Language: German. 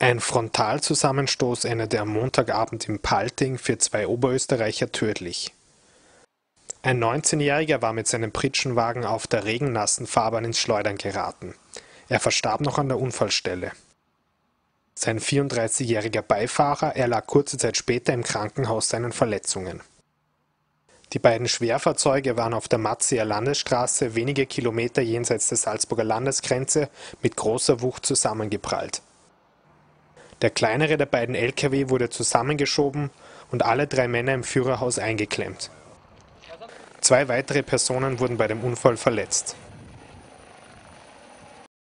Ein Frontalzusammenstoß endete am Montagabend in Palting für zwei Oberösterreicher tödlich. Ein 19-Jähriger war mit seinem Pritschenwagen auf der regennassen Fahrbahn ins Schleudern geraten. Er verstarb noch an der Unfallstelle. Sein 34-jähriger Beifahrer erlag kurze Zeit später im Krankenhaus seinen Verletzungen. Die beiden Schwerfahrzeuge waren auf der Matzier Landesstraße wenige Kilometer jenseits der Salzburger Landesgrenze mit großer Wucht zusammengeprallt. Der kleinere der beiden Lkw wurde zusammengeschoben und alle drei Männer im Führerhaus eingeklemmt. Zwei weitere Personen wurden bei dem Unfall verletzt